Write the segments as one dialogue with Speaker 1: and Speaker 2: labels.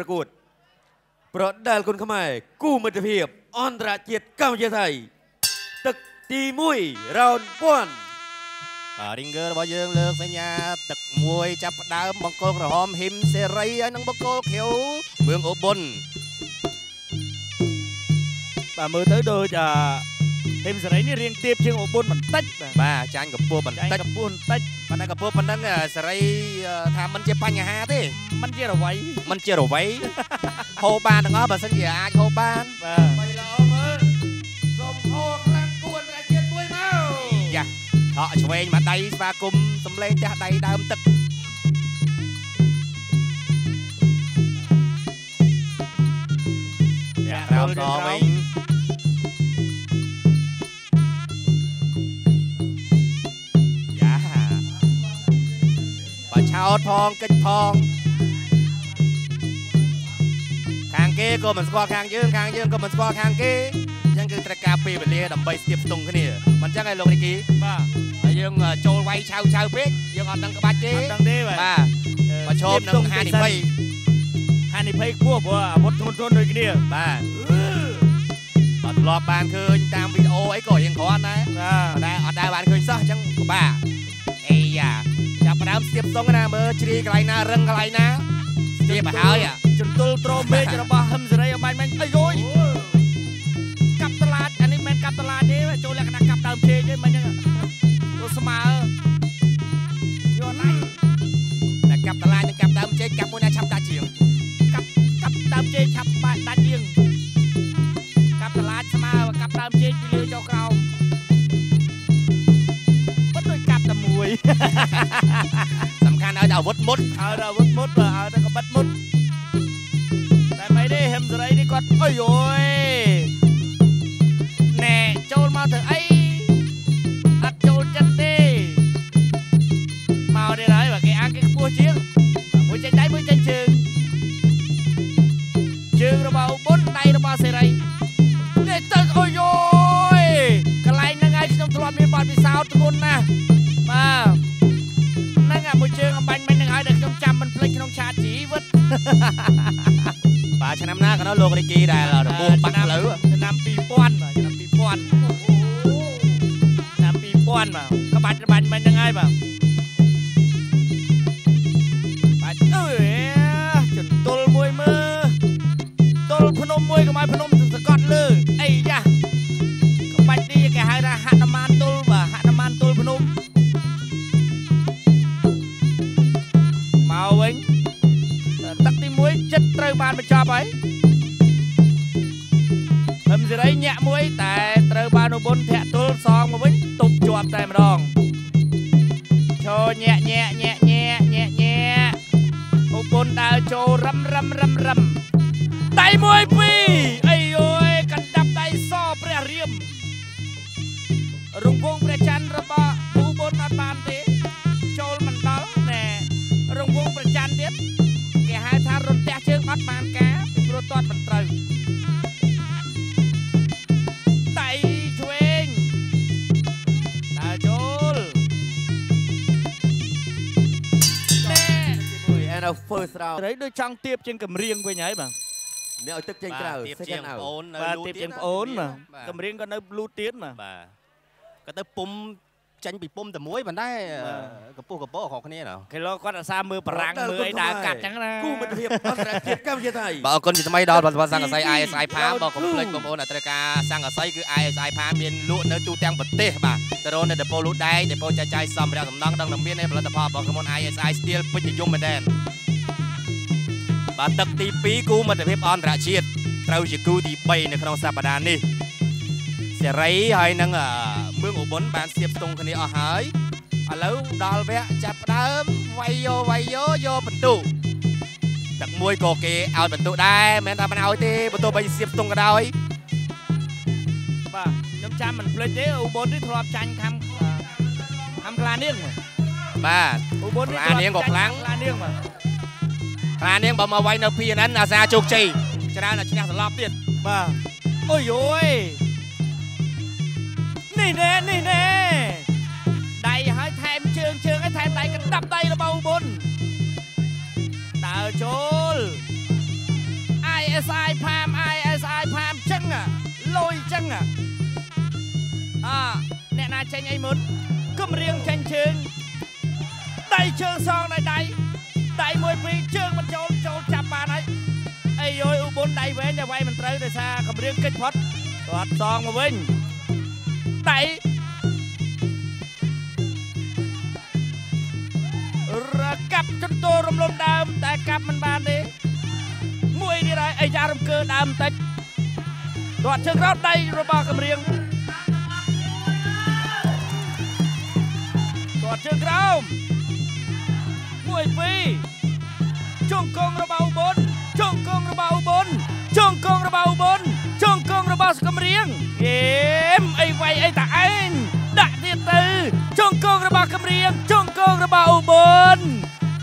Speaker 1: ប្រកួតប្រដាល់គុណខ្មែរគូមិត្តភាពអន្តរជាតិកម្ពុជាថៃទឹកទី1រ៉ោនពាន់
Speaker 2: បាទរីងហ្គើរបស់យើងលើកសញ្ញា ទឹកមួយចាប់ផ្ដើមបង្គោលក្រហមហ៊ីមសេរីហើយនិងបង្គោលខៀវមឿងអូប៊ុន
Speaker 3: បាទមើលទៅដូចអា ហេមសេរីនេះរៀងទៀបជាងអូប៊ុនបន្តិចបាទ
Speaker 2: បាទចាញ់កម្ពស់បន្ចា
Speaker 3: ញ់
Speaker 2: តិច
Speaker 3: កម្ពស់បន្តិច
Speaker 2: ប៉ុន្តែកម្ពស់ប៉ុណ្ណឹងសេរីថាមិនជាបញ្ហាទេ
Speaker 3: มันជារវៃ
Speaker 2: មិនជារវៃហូបបានទាំងអស់បើសិនជាអាចហូបបាន
Speaker 3: បាទ
Speaker 1: បីល្អមើលសុំហោខ្លាំងគួនរជាតិមួយមក
Speaker 2: យ៉ាថក់ឆ្វេងមកដៃស្វាគមន៍សំលេងចាស់ដៃដើមទឹកយ៉ាក្រោមសវិញ តផងកិច្ចផងខាងគេក៏មិនស្គាល់ខាងយើងខាងយើងក៏មិនស្គាល់ខាងគេអញ្ចឹងគឺត្រូវការពេលវេលាដើម្បីស្ទាបស្ទង់គ្នាមិនអញ្ចឹងឯងលោកនីគី
Speaker 3: បាទ
Speaker 2: ហើយយើងចូលវាយឆៅឆៅពេកយើងអត់ដឹងក្បាច់ទេ
Speaker 3: អត់ដឹងទេបាទ
Speaker 2: បាទប្រឈមនឹងហានិភ័យ
Speaker 3: ហានិភ័យខ្ពស់ព្រោះអាវុធធ្ងន់ធ្ងរដូចគ្នា
Speaker 2: បាទអត់ធ្លាប់បានឃើញតាមវីដេអូអីក៏រៀងគ្រាន់ដែរ
Speaker 3: បាទ
Speaker 2: តែអត់ដែលបានឃើញសោះអញ្ចឹងពិបាកអេយ៉ា ចាប់ផ្ដើមស្ទាបស្ទង់ណាមើលជ្រីកន្លែងណារឹងកន្លែងណាស្ទាបទៅហើយ
Speaker 3: ជន្ទល់ត្រមេចរបស់ហឹមសេរីអបាញ់មិញអីយយកាប់តឡាចអានេះមិនមែនកាប់តឡាចទេចូលលក្ខណៈកាប់ដើមជេកទេមិញហ្នឹងអូស្មើយកណៃ
Speaker 2: តែកាប់តឡាញនិងកាប់ដើមចេកកាប់មួយណាឆាប់ដាច់
Speaker 3: សំ
Speaker 2: ខាន់ឲ្យតែអាវុធមុត
Speaker 3: ឲ្យតែអាវុធមុតបាទឲ្យតែក្បិតមុតតែមិនទេហឹមសេរីនេះគាត់អុយអូយណែ នាំណាក៏នៅ
Speaker 2: លោករីគីដែលរបួសបាត់ផ្លូវ
Speaker 3: ឆ្នាំ2000បាទឆ្នាំ2000ឆ្នាំ2000បាទក្បាច់បាញ់មិញហ្នឹងហើយបាទបាច់អើយចន្ទុលមួយមើលទល់ភ្នំមួយកុំឲ្យភ្នំ មួយពីរអីយយកណ្ដាប់ដៃសព្រះរៀមរង្វង់ព្រះច័ន្ទរបស់ឧបុនអត់បានទេ ចូលមិនដល់ណែរង្វង់ព្រះច័ន្ទទៀតគេហៅថារន្ទះជើងអត់បានការពីព្រោះទាត់មិនត្រូវដៃឆ្វេងដើរចូលណែ
Speaker 1: ជាមួយ and of first round
Speaker 3: ត្រីដូចចង់ទៀបជាងកម្រៀងវិញហើយបាទ
Speaker 1: អ្នកឲ្យទឹកចេញក្រៅ
Speaker 2: ទៀបជាង
Speaker 1: second
Speaker 2: ប្ out អូននៅ
Speaker 3: បាទ
Speaker 2: លូ
Speaker 3: ទៀប
Speaker 2: ទៀត
Speaker 3: ជាង
Speaker 2: ណា
Speaker 3: ប្អូនបាទ
Speaker 2: បាទ
Speaker 3: កម្រៀងក៏នៅលូទៀតបាទ
Speaker 2: បាទក៏ទៅពុំចាញ់ពីពុំតែមួយប៉ុន្តែ
Speaker 3: បាទ
Speaker 2: កពុះកពោខុសគ្នាណោះ
Speaker 3: គេលោកគាត់អាសាមើលបារាំងមើលអីដើរកាត់ចឹងណា
Speaker 1: គូមិត្តភាពអន្តរជាតិកម្ពុជាថៃ
Speaker 2: បាទអរគុណជាថ្មីដល់បន្តសង្កស័យ ISI ផាមបងកុំភ្លេចបងប្អូនអត្រូវការសង្កស័យគឺ ISI ផាមមានលក់នៅទូទាំងប្រទេសបាទទៅរកនៅដេប៉ូលូដែកដេប៉ូចាយចាយសម្រាប់ដំណងដឹងតែមាននៃផលិតផលរបស់ក្រុមហ៊ុន ISI Steel ពេញនិយមមែនទែន បាទទឹកទី2គូមិត្តភាពអន្តរជាតិត្រូវជាគូទី3នៅក្នុងសប្តាហ៍នេះសេរីហើយនឹងអឺមឿងឧបុនបានសៀបស្ទង់គ្នាអស់ហើយឥឡូវដល់វគ្គចាប់ផ្ដើមវាយយោវាយយោយកបន្ទុកទឹកមួយក៏គេឲ្យបន្ទុកដែរមិនមែនថាមិនឲ្យទេបន្ទុកបីសៀបស្ទង់ក៏ដោយ
Speaker 3: បាទខ្ញុំចាំមិនភ្លេចទេឧបុននេះធ្លាប់ចាញ់ខំខំខ្លានាងបាទ
Speaker 2: បាទ
Speaker 3: ឧបុននេះ
Speaker 2: ខ្លានាងក៏ខ្លាំង
Speaker 3: ខ្លានាងបាទ
Speaker 2: រានាងបើមកវាយនៅ PNN អាសាជោគជ័យច្រើនតែឈ្នះសន្លប់ទៀត
Speaker 3: បាទអូយអូយនេះណែនេះណែដៃឲ្យថែមជើងជើងឲ្យថែមដៃកណ្ដាប់ដៃរបស់ប៊ុនដើរចូល ISI ផាម ISI ផាមចឹងលុយចឹងអអ្នកណាចេញអីមុនគំរាមចេញជើងដៃជើងសងដៃដៃ ដៃមួយពីរជើងមិនចូលចូលចាប់បានហើយអីយយឧបុនដៃវែងតែវាយមិនត្រូវដោយសារគម្រៀងកិច្ចផុតគាត់សងមកវិញដៃរកាប់ចន្ទោរំលំដើម តែកាប់មិនបានទេមួយទៀតហើយអាយ៉ារំកើដើមបន្តិចគាត់ជើងក្រោតដៃរបស់គម្រៀងគាត់ជើងក្រោម មួយពីរជង្គង់របស់ឧបុនជង្គង់របស់ឧបុនជង្គង់របស់ឧបុនជង្គង់របស់គម្រៀងអេមអីវាយអីតាឯងដាក់ទៀតទៅជង្គង់របស់គម្រៀងជង្គង់របស់ឧបុន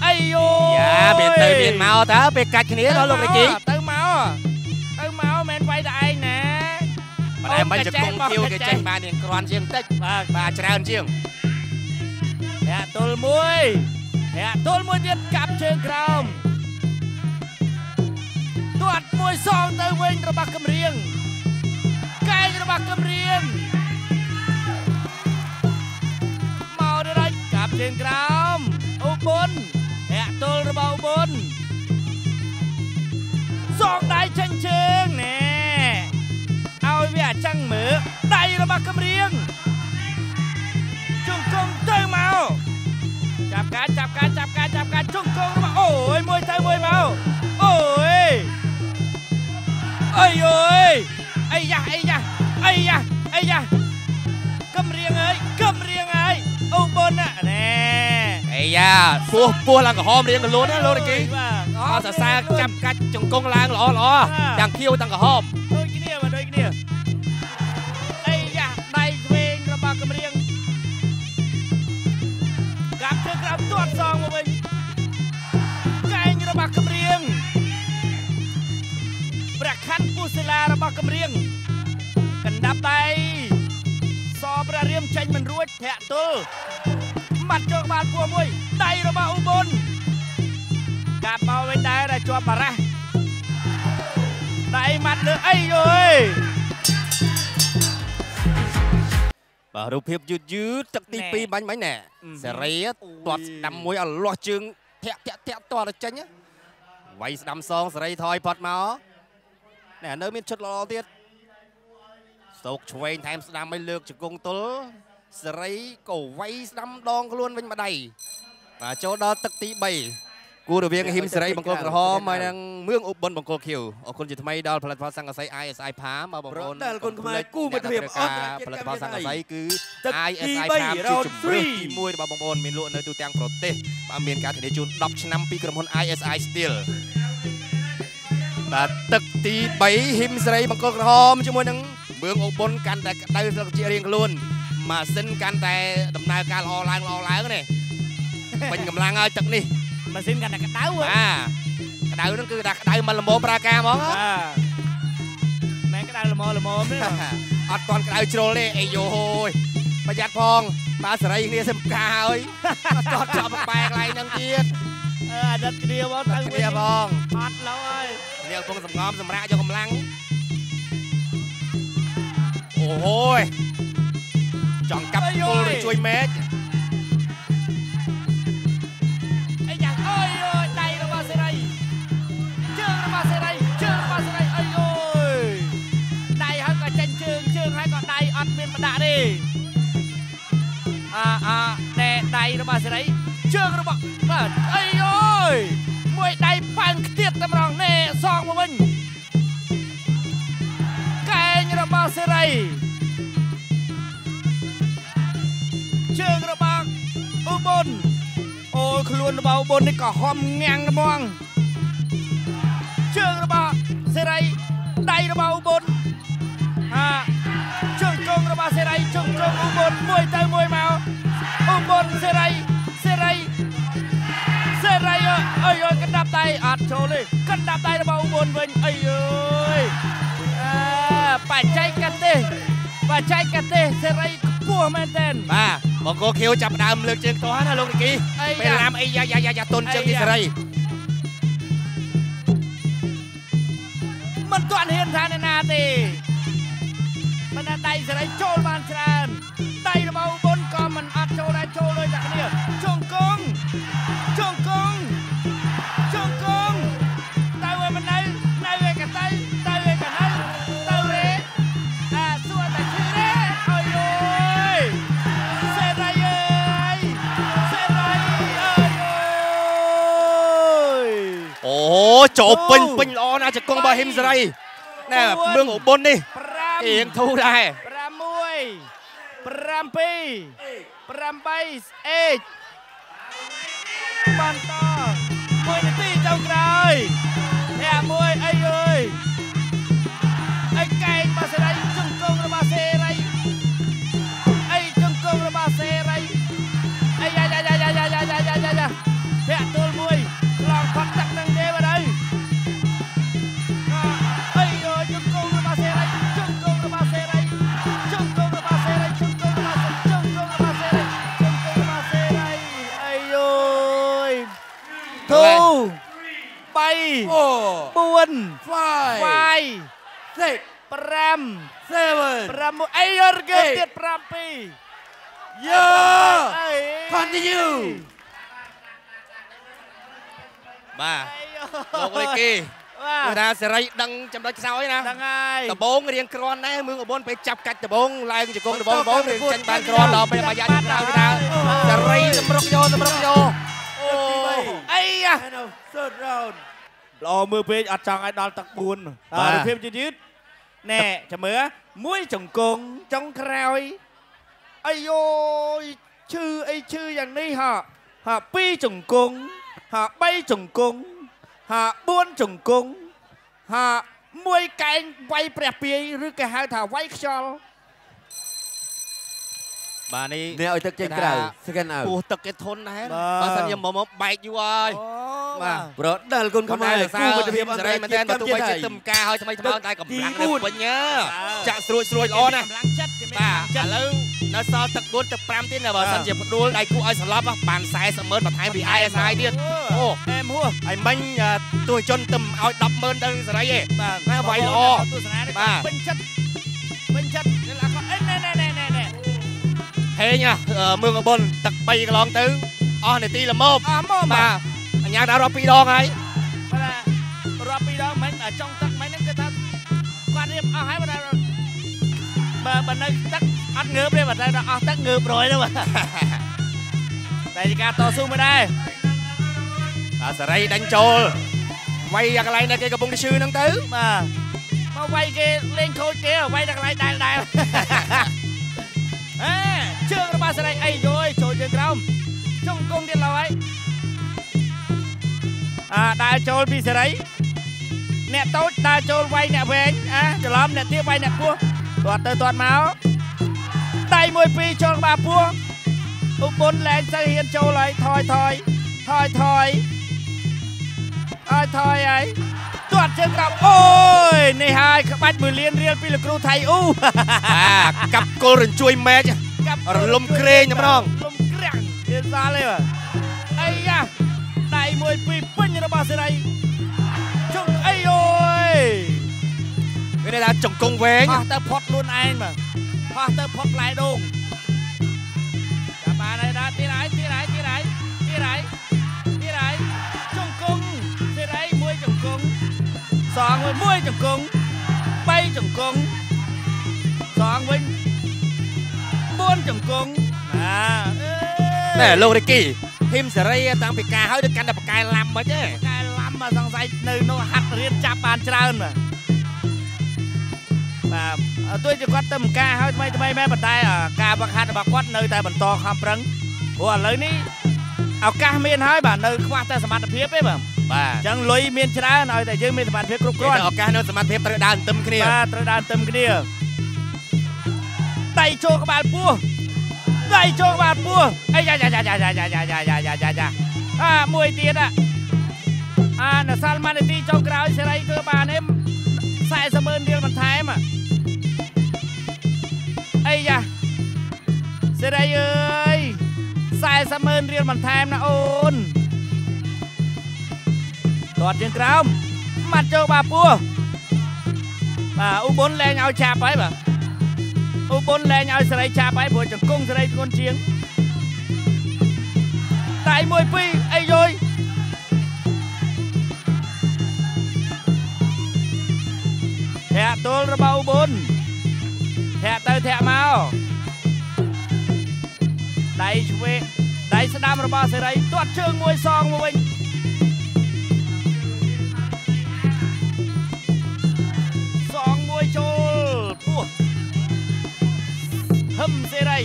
Speaker 3: អាយយោ
Speaker 2: យ៉ាមានទៅមានមកតើពេលកាច់គ្នាដល់លោករាគី
Speaker 3: ទៅមកទៅមកមិនវាយតែឯងណា
Speaker 2: ប៉ុន្តែមិនជង្គង់គៀវគេចេញបានរៀងក្រាន់ជាងបន្តិច
Speaker 3: បាទ
Speaker 2: បាទច្រើនជាង
Speaker 3: ហាក់ទល់មួយ ហាក់ទល់មួយទៀតកាប់ជើងក្រោមទាត់មួយសងទៅវិញរបស់កំរៀងកែងរបស់កំរៀងមកទៀតហើយកាប់ជើងក្រោមឧបុនហាក់ទល់របស់ឧបុនសងដៃចេញជើងណែឲ្យវាអញ្ចឹងមើលដៃរបស់កំរៀង ចាប់ការចាប់ការចាប់ការចាប់ការជង្គង់របស់អូយមួយទៅមួយមកអូយអីអូយអីយ៉ាអីយ៉ាអីយ៉ាអីយ៉ាកំរៀងអើយកំរៀងអើយអូបុនណាណែ
Speaker 2: អាយ៉ាពោះពោះឡើងក្រហមរៀងកលូនណាលោករាគី
Speaker 3: បាទ
Speaker 2: អត់សរសើរចាប់កាច់ជង្គង់ឡើងល្អល្អទាំងខៀវទាំងក្រហម
Speaker 3: កាប់ជើងក្រោមទាត់សងមកវិញកែងរបស់កំរៀងព្រះខ័នពុសិលារបស់កំរៀងកណ្ដាប់ដៃសព្រះរាមចេញមិនរួចធាក់ទល់ម៉ាត់ជើងបានពួរមួយដៃរបស់ឧបុនកាប់មកវិញដែរដែលជាប់បារះដៃម៉ាត់លើអីយអើយ
Speaker 2: រូបភាពយឺតយឺតទឹកទី
Speaker 3: ណែ
Speaker 2: 2បាញ់បាញ់ណែ
Speaker 3: អឺ
Speaker 2: សេរីទាត់ស្ដាំមួយឲ្យលាស់ជើងធាក់ធាក់ធាក់ទាត់ទៅចេញណាវាយស្ដាំសងសេរីថយផុតមកណែនៅមានឈុតល្អទៀតសោកឆ្វេងថែមស្ដាំឲ្យលើកជង្គង់ទល់សេរីក៏វាយស្ដាំដងខ្លួនវិញម្ដាយបាទចូលដល់ទឹកទី3 គូរវាងហ៊ីមសេរីបង្គោលក្រហមហើយនឹងមឿងឧបុនបង្គោលខៀវអរគុណជាថ្មីដល់ផលិតផលសង្កសី ISI Palm មកបងប្អូន
Speaker 1: ប្រដាល់គុណខ្មែរគូមិត្តភាពអន្តរជាតិ
Speaker 2: ផលិតផលសង្កសីគឺ
Speaker 1: ទឹកទី
Speaker 2: ISI
Speaker 1: 3
Speaker 2: Palm ជា
Speaker 1: round
Speaker 2: ជំរឿន
Speaker 1: three
Speaker 2: ទី1របស់បងប្អូនមានលក់នៅទូទាំងប្រទេសបាទមានការធានាជូន10ឆ្នាំពីក្រុមហ៊ុន ISI Steel បាទទឹកទី3ហ៊ីមសេរីបង្គោលក្រហមជាមួយនឹងមឿងអូបុនកាន់តែក្តៅស្លឹកជារៀងខ្លួនម៉ាស៊ីនកាន់តែដំណើរការល្អឡើងល្អឡើងនេះពេញកម្លាំងហើយទឹកនេះ
Speaker 3: ម៉ាស៊ីនកាន់តែក្តៅហ៎
Speaker 2: បាទក្តៅហ្នឹងគឺថាក្តៅមកល្មមប្រើការហ្មង
Speaker 3: បាទមែនក្តៅល្មមល្មមនេះ
Speaker 2: អត់ទាន់ក្តៅជ្រុលទេអីយោហូយប្រយ័ត្នផងបាទសេរីគ្នាសិមការហើយអត់ទាន់ចប់បែកកន្លែងហ្នឹងទៀត
Speaker 3: អឺអាដិតគ្នាបងទៅ
Speaker 2: គ្នាបង
Speaker 3: អត់ឡូវហើយ
Speaker 2: នាងកំពុងសំងំសម្រាប់យកកម្លាំងអូហូយចង់កាប់គល់ឬជួយមេឃ
Speaker 3: ដាក់ទេអាអាតែដៃរបស់សេរីជើងរបស់បាទអីអើយមួយដៃប៉ាន់ខ្ទៀតតែម្ដងណែសងមកវិញកែងរបស់សេរីជើងរបស់ឧបុនអូយខ្លួនរបស់ឧបុននេះក៏ហំងាំងត្មងជើងរបស់សេរីដៃរបស់ឧបុនហាជើងកង របស់សេរីជើងកងឧបុនមួយទៅមួយមកឧបុនសេរីសេរីសេរីអើយអើយអើយកណ្ដាប់ដៃអត់ចូលទេកណ្ដាប់ដៃរបស់ឧបុនវិញអីអើយអើបច្ចេកទេសបច្ចេកទេសសេរីខ្ពស់មែនទែន
Speaker 2: បាទបង្គោលខៀវចាប់ផ្ដើមលើកជើងទាស់ណាលោកនិគី
Speaker 3: អីយ៉ា
Speaker 2: ពេលរាមអីយ៉ាយ៉ាយ៉ាយ៉ាតុនជើងទីសេរី
Speaker 3: មិនទាន់ហ៊ានថាអ្នកណាទេ ប៉ុន្តែដៃសេរីចូលបានច្រើនដៃរបស់ឧចូលលើដាក់គ្នាជង្គង់ជង្គង់ជង្គង់ទៅឲ្យមិននៅនៅឯកទៅទៅឯកនៅទៅឯអាសួរតែឈឺទេអើយអើយសេរីអើយសេរីអើយអើយ
Speaker 2: អូចូលពេញពេញល្អណាស់ជង្គង់របស់ហ៊ីមសេរីណែមឿងឧបុននេះ
Speaker 3: 5
Speaker 2: រៀងធូរដែរ
Speaker 3: 6 7 8អេចបន្ត 3
Speaker 1: four
Speaker 3: 4
Speaker 1: five
Speaker 3: 5
Speaker 1: six
Speaker 3: 5
Speaker 1: seven
Speaker 3: 6អីយរគេទៀត7
Speaker 1: yeah
Speaker 3: អី
Speaker 1: continue
Speaker 2: បាទ
Speaker 3: អីយ
Speaker 2: លោកលេគី
Speaker 3: បាទ
Speaker 2: គឺថាសេរីដឹងចំណុចខ្សោយណា
Speaker 3: ហ្នឹងហើយ
Speaker 2: ដបងរៀងក្រាន់ដែរមឿងឧបុនពេលចាប់កាច់ដបងឡើងជង្គង់ដបងដបងរៀងចាញ់បានក្រាន់ដល់ពេលបាយ៉ាច់ក្រោយគឺថាសេរីសម្រុកយកសម្រុកយក
Speaker 3: អូអីយ៉ា
Speaker 1: and a third round
Speaker 3: ល្អមើលពេកអត់ចង់ឲ្យដល់ទឹក4
Speaker 2: បាទ
Speaker 3: រូបភាពយឺតយឺតណែចាំមើលមួយចង្គង់ចុងក្រោយអាយយឈឺអីឈឺយ៉ាងនេះហ่ะហាពីរចង្គង់ហាបីចង្គង់ហា4ចង្គង់ហាមួយកែងវាយព្រះពាយឬគេហៅថាវាយខ្យល់
Speaker 2: បាទនេះ
Speaker 1: អ្នកឲ្យទឹកចេញក្រៅ second out
Speaker 2: ពោះទឹកគេធន់ដែរ
Speaker 3: បាទ
Speaker 2: បើសិនជាមកមកបែកយូរហើយបាទ
Speaker 1: ប្រដាល់គុណ
Speaker 2: ក៏
Speaker 1: ខ្មែរ
Speaker 2: តែ
Speaker 1: គូមិត្តភាពអន្ត
Speaker 2: សេ
Speaker 1: រ
Speaker 2: រីមែន
Speaker 1: ជាតិ
Speaker 2: តើ
Speaker 1: កម្ទោះពុជា
Speaker 2: បី
Speaker 1: ថៃ
Speaker 2: ជាទឹមការហើយថ្មីថ្មតែកម្លាំង
Speaker 1: ទី
Speaker 2: នៅ
Speaker 1: 4
Speaker 2: ពេញញើ
Speaker 3: បាទ
Speaker 2: ចាក់ស្រួចស្រួចល្អណាស់
Speaker 3: កម្លាំងចិត្តគេមាន
Speaker 2: បាទ
Speaker 3: កម្លាំង
Speaker 2: ឥ
Speaker 3: ចិត្ត
Speaker 2: ឡូវនៅសល់ទឹក4ទឹក5ទៀតណាបើ
Speaker 3: បាទ
Speaker 2: សិនជាផ្ដួលដៃគូឲ្យសន្លប់ហ៎បាន40ម៉ឺនបន្ថែមពី ISI ទៀតអូ
Speaker 3: អែមហួរ
Speaker 2: ហើយមិញអឺទោះជនទឹមឲ្យ10ម៉ឺនទៅសេរីឯង
Speaker 3: បាទ
Speaker 2: ណាវាយល្អ
Speaker 3: ទស្សនានេះ
Speaker 2: បាទ
Speaker 3: ពេញចិត្ត
Speaker 2: ហេងហ៎អឺមឿងអបុនទឹក3កន្លងទៅអស់នាទីល្មម
Speaker 3: អស់មក
Speaker 2: បាទអញ្ញាដល់រាប់2ដងហើយ
Speaker 3: បាទរាប់ពីរដងមិញចង់ទឹកមិញហ្នឹងគឺថាគាត់រៀបអស់ហើយបាទបើបើនៅទឹកអត់ងើបទេបាទតែដល់អស់ទឹកងើបរយទៅបាទតែជាការតស៊ូមួយដែរ
Speaker 2: បាទសេរីដាញ់ចូលវាយអាកន្លែងដែលគេកំពុងតែឈឺហ្នឹងទៅ
Speaker 3: បាទមកវាយគេលេងខូចគេវាយតែកន្លែងដែលដែល អេជើងរបស់សេរីអីយយចូលជើងក្រោមជង្គង់ទៀតឡើយអាដើរចូលពីសេរីអ្នកតូចដើរចូលវាយអ្នកវែងអាច្រឡំអ្នកទៀតវាយអ្នកពោះទាត់ទៅទាត់មកដៃមួយពីរចូលក្បាលពោះឧបុនលែងទៅហ៊ានចូលហើយថយថយថយថយអើយថយហើយ ទាត់ជើងក្រោមអូយនេះហើយក្បាច់មួយលានរៀលពីលោកគ្រូថៃអ៊ូ
Speaker 2: បាទកាប់គល់រញ្ជួយម៉េច
Speaker 3: កាប់
Speaker 2: រលំក្រែងតែម្ដង
Speaker 3: លំក្រាំងរៀនសាលទេបាទអីយ៉ាដៃមួយពីរពេញរបស់សេរីជុំអីអូយ
Speaker 2: គេថាចង្គង់វែង
Speaker 3: ផោះទៅផុតខ្លួនឯងបាទផោះទៅផុតផ្លែដូងចាំបានហើយដល់ទៀតហើយទៀតហើយទៀតហើយទៀតហើយ សងមួយមួយជង្គង់បីជង្គង់សងវិញ4ជង្គង់បាទអេ
Speaker 2: ណែលោករេគីហ៊ីមសេរីតាំងពីការហើយដូចកាន់តែបកកែឡាំមិនទេ
Speaker 3: កែឡាំមកសង្ស័យនៅនោះហាត់រៀនចាប់បានច្រើនបាទបាទអត់ទោះជាគាត់ទៅបង្ការហើយថ្មីថ្មីមែនប៉ុន្តែអាការវឹកហាត់របស់គាត់នៅតែបន្តខំប្រឹងព្រោះឥឡូវនេះ ឱកាសមានហើយបាទនៅខ្វះតែសមត្ថភាពទេបាទ
Speaker 2: បាទ
Speaker 3: អញ្ចឹងលុយមានច្រើនឲ្យតែយើងមានសមត្ថភាពគ្រប់
Speaker 2: គេ
Speaker 3: គ្រាន់
Speaker 2: ទៅឱកាសនៅសមត្ថភាពត្រូវដើរទន្ទឹមគ្នា
Speaker 3: បាទត្រូវដើរទឹមគ្នាដៃចូលក្បាលពោះដៃចូលក្បាលពោះអីយ៉ាយ៉ាយ៉ាយ៉ាយ៉ាយ៉ាយ៉ាយ៉ាយ៉ាយ៉ាយ៉ាយ៉ាអាមួយទៀតអាអានៅសាល់ម៉ានីទីចុងក្រោយសេរីធ្វើបានទេ40ម៉ឺនរៀលបន្ថែមអីយ៉ាសេរីអើយ 40ម៉ឺនរៀលបន្ថែមណាអូនទាត់ជើងក្រោមម៉ាត់ចូលបាពោះបាទឧបុនលែងឲ្យចាប់ហើយបាទឧបុនលែងឲ្យសេរីចាប់ហើយព្រោះចង្គង់សេរីធ្ងន់ជាងដៃមួយពីរអីយយធាក់ទល់របស់ឧបុនធាក់ទៅធាក់មក ដៃឆ្វេងដៃស្ដាំរបស់សេរីទាត់ជើងមួយសងមកវិញសងមួយចូលពោះហឹមសេរី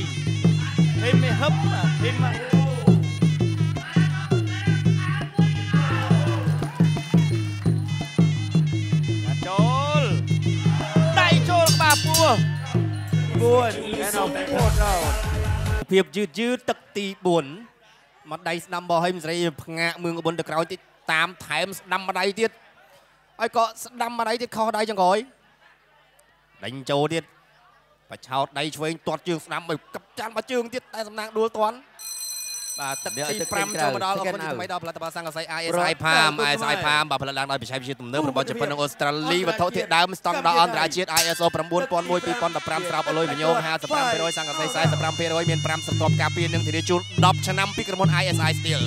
Speaker 3: ហឹមហឹមហឹមចូលដៃចូលក្បាលពោះ
Speaker 1: 4 and of fourth round
Speaker 2: ភាពយឺតយឺតទឹកទី4មកដៃស្ដាំបោះឲ្យមិនស្រីផ្ងាកមឿងកបុនទៅក្រោយតិចតាមថែមស្ដាំម្ដាយទៀតហើយក៏ស្ដាំម្ដាយទៀតខុសដៃចង្កយដេញចូលទៀតបឆោតដៃឆ្វេងទាត់ជើងស្ដាំឲ្យកັບចាន់មកជើងទៀតតែសំណាងដួលតាន់ បាទទឹក
Speaker 1: នេះឲ្យ
Speaker 2: ទី
Speaker 1: ទឹក
Speaker 2: 5
Speaker 1: ក្រៅ
Speaker 2: ចូលមកដល់អរ
Speaker 1: second
Speaker 2: គុណជាថ្មី
Speaker 1: out
Speaker 2: ដល់ផលិតផលសង្កសី
Speaker 1: ប្រ
Speaker 2: ISI
Speaker 1: ដ
Speaker 2: Palm
Speaker 1: គុណ
Speaker 2: ISI
Speaker 1: ខ្មែរ
Speaker 2: Palm បាទផលិតឡើងដោយបច្ចេកវិទ្យាទំនើប
Speaker 1: គុណ
Speaker 2: របស់ជប៉ុន
Speaker 1: វិទ្យា
Speaker 2: និងអូស្ត្រាលី
Speaker 1: អន្តរជាតិ
Speaker 2: វត្ថុធាតុដើមស្តង់ដារអន្តរជាតិ ISO 9001 2015ស្រាប់អលុយមញោម55%សង្កសី45%មាន5ស្រទាប់ការពារនិងធានាជូន10ឆ្នាំពីក្រុមហ៊ុន ISI Steel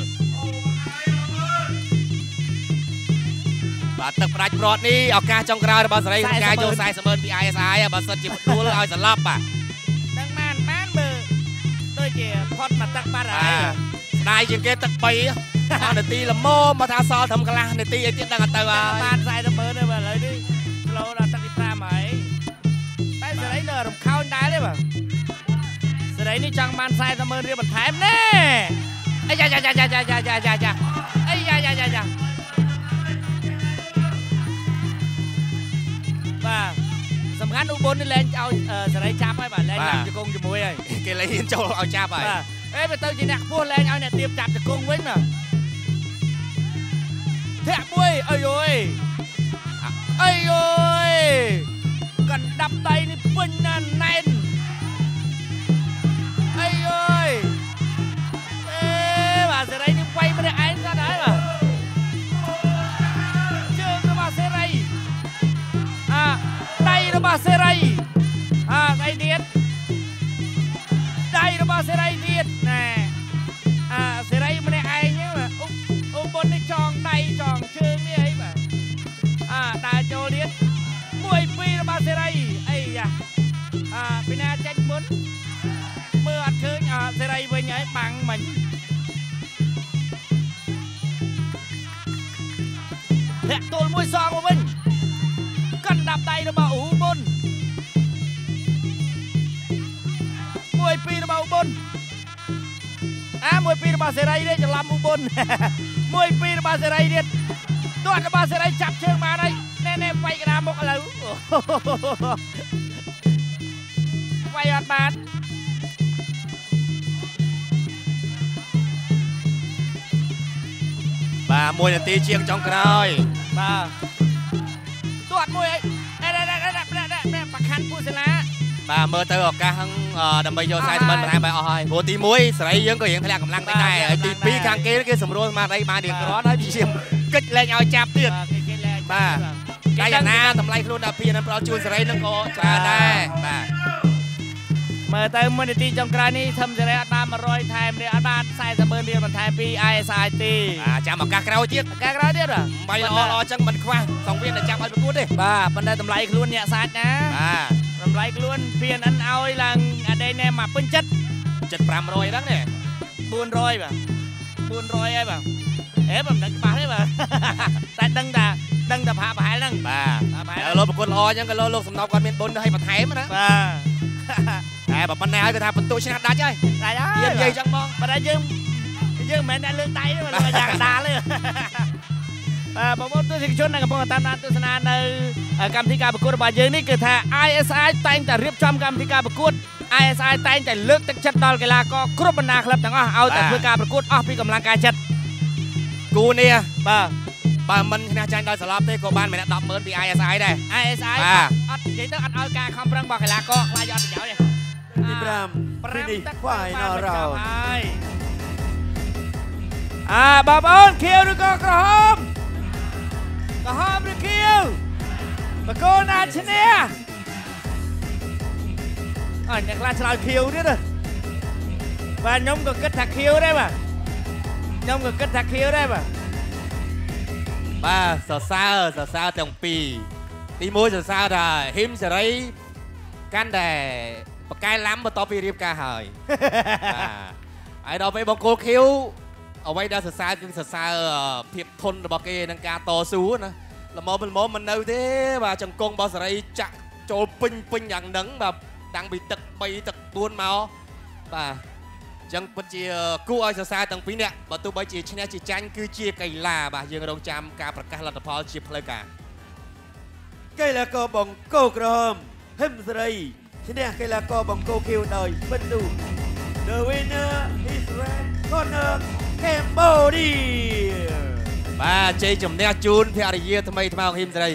Speaker 2: បាទទឹកផ្ដាច់ប្រត់នេះឱកាសចុងក្រោយរបស់សេរីក្នុងការយក40ម៉ឺនពី ISI បើសិនជាដួលឲ្យសន្លប់បាទ
Speaker 3: ដឹងបានបានមើលដូចជា ផុតមកទឹកបាត់ហើ
Speaker 2: បាទ
Speaker 3: យ
Speaker 2: ស្ដាយជាងគេទឹក3ដល់នាទីល្មមមកថាសល់ត្រឹមកន្លះនាទីអីទៀតដឹងអត់ទៅហើយ
Speaker 3: បាន40ម៉ឺនទេបាទឥឡូវនេះស្លូដល់ទឹកទី5ហើយតែសេរីនៅរំខោនដែរទេបាទសេរីនេះចង់បាន40ម៉ឺនរៀលបន្ថែមណែអាយ៉ាយ៉ាយ៉ាយ៉ាយ៉ាយ៉ាយ៉ាយ៉ាអាយ៉ាយ៉ាយ៉ាយ៉ាបាទ សំខាន់ឧបុននេះលែងឲ្យអឺសេរីចាប់ហើយបាទលែងចាប់ជង្គង់ជាមួយហើយ
Speaker 2: គេលេងហ៊ានចូលឲ្យចាប់ហើយ
Speaker 3: បាទអេបើទៅជាអ្នកខ្ពស់លែងឲ្យអ្នកទៀបចាប់ជង្គង់វិញណាធាក់មួយអីយយអីយយកណ្ដាប់ដៃនេះពេញណាស់ណែន ដៃរបស់សេរីអាដៃទៀតដៃរបស់សេរីទៀតណែអាសេរីម្នាក់ឯងហ្នឹងបាទអ៊ុអ៊ុបុននេះចងដៃចងជើងនេះអីបាទអាដើរចូលទៀតមួយពីររបស់សេរីអីយ៉ាអាពីណាចាច់មុនមើលអត់ឃើញអាសេរីវិញហើយបាំងមិញលាក់ទល់មួយសងមកវិញ មួយពីររបស់សេរីនេះច្រឡំឧបុនមួយពីររបស់សេរីទៀតទាត់របស់សេរីចាប់ជើងបានហើយណែណែវាយកណ្ដាលមុខឥឡូវវាយអត់បាន
Speaker 2: បាទ1នាទីជាងចុងក្រោយ
Speaker 3: បាទទា
Speaker 2: បាទមើលទៅឱកាសហ្នឹងអឺដើម្បីយក40ម៉ឺនបន្ថែមបែបអស់ហើយព្រោះទី1សេរីយើងក៏រៀងធ្លាក់កម្លាំងតិចដែរហើយទី2ខាងគេគេសម្រួលស្មារតីបានរៀងក្រាន់ហើយព្យាយាមកិច្ចលែងឲ្យចាប់ទៀត
Speaker 3: បាទគេគេលែង
Speaker 2: បាទ
Speaker 3: គេ
Speaker 2: កាយ
Speaker 3: ដឹង
Speaker 2: ណាតម្លៃខ្លួនដល់ពីនឹងផ្ដល់ជូនសេរីនឹងក៏ច្រើនដែរបាទ
Speaker 3: មើលទៅមួយនាទីចុងក្រោយនេះធំសេរីអត់បាន100ថែមទេអត់បាន40ម៉ឺនរៀលបន្ថែមពី ISI ទេ
Speaker 2: បាទចាំឱកាសក្រោយទៀត
Speaker 3: កាក្រោយទៀតបាទ
Speaker 2: បាយល្អល្អចឹងមិនខ្វះសង្វៀនតែចាប់ឲ្យប្រកួតទេ
Speaker 3: បាទប៉ុន្តែតម្លៃខ្លួនញាក់សាច់ណា
Speaker 2: បាទ
Speaker 3: តម្លៃខ្លួន PNN ឲ្យឡើងអាដេញណែមកពេញចិត្ត
Speaker 2: 7500ហ្នឹងទេ
Speaker 3: 400បាទ400ហើយបាទអេមិនដឹងច្បាស់ទេបាទតែដឹងតែដឹងតែប្រហាក់ប្រហែលហ្នឹង
Speaker 2: បាទ
Speaker 3: ប្រហែល
Speaker 2: ហើយលោកប្រកួតល្អចឹងក៏លោកលោកសំណប់គាត់មានបុណ្យឲ្យបន្ថែមណា
Speaker 3: បាទ
Speaker 2: តែបើប៉ុណ្ណេះហើយគាត់ថាបន្ទុកឆ្នះដាច់ហើយ
Speaker 3: តែហើ
Speaker 2: និយាយ
Speaker 3: យ
Speaker 2: និយាយចឹងបង
Speaker 3: បើតែយើងយើងមិនមែនតែលើកដៃទេបើលើកយ៉ាងកណ្ដាលទេ បាទបងប្អូនទស្សនិកជនដែលកំពុងតាមដានទស្សនានៅកម្មវិធីការប្រកួតរបស់យើងនេះគឺថា ISI តែងតែរៀបចំកម្មវិធីការប្រកួត ISI តែងតែលើកទឹកចិត្តដល់កីឡាករគ្រប់បណ្ដាក្លឹបទាំងអស់ឲ្យតែធ្វើការប្រកួតអស់ពីកម្លាំងកាយចិត្ត
Speaker 2: គូនេះ
Speaker 3: បាទ
Speaker 2: បើមិនឈ្នះចាញ់ដោយសន្លប់ទេក៏បានម្នាក់100000ពី ISI ដែរ
Speaker 3: ISI
Speaker 2: បាទ
Speaker 3: អត់និយាយទៅអត់ឲ្យការខំប្រឹងរបស់កីឡាករខ្លាចអត់ប្រយោជន៍ទេ
Speaker 1: ទី5 finish final round
Speaker 3: ហើយអាបងប្អូនខៀវឬក៏ក្រហម ក្រហមឬខៀវបកូនណាឈ្នះអើអ្នកខ្លះឆ្លើយខៀវទៀតហ៎បាទខ្ញុំក៏គិតថាខៀវដែរបាទខ្ញុំក៏គិតថាខៀវដែរបាទ
Speaker 2: បាទសរសើរសរសើរទាំងពីរទីមួយសរសើរថាហ៊ីមសេរីកាន់តែបកកែឡាំបន្ទាប់ពីរៀបការហើយបាទហើយដល់ពេលបង្គោលខៀវ អ្វីដែលសរសើរគឺសរសើរអឺភាពធន់របស់គេនឹងការតស៊ូណាល្មមល្មមមិននៅទេបាទចង្គង់របស់សេរីចាក់ចូលពេញពេញយ៉ាងហ្នឹងបាទតាំងពីទឹក3ទឹក4មកបាទអញ្ចឹងពិតជាគួរឲ្យសរសើរទាំងពីរនាក់បើទោះបីជាឈ្នះជាចាញ់គឺជាកីឡាបាទយើងរងចាំការប្រកាសលទ្ធផលជាផ្លូវការ
Speaker 1: កីឡាករបង្គោលក្រហមហឹមសេរីឈ្នះកីឡាករបង្គោលខៀវដោយពិន្ទុ The winner is Red Corner Cambodia
Speaker 2: បាទជ័យជំនះជូនភរិយាថ្មីថ្មោងហ៊ីមសេរី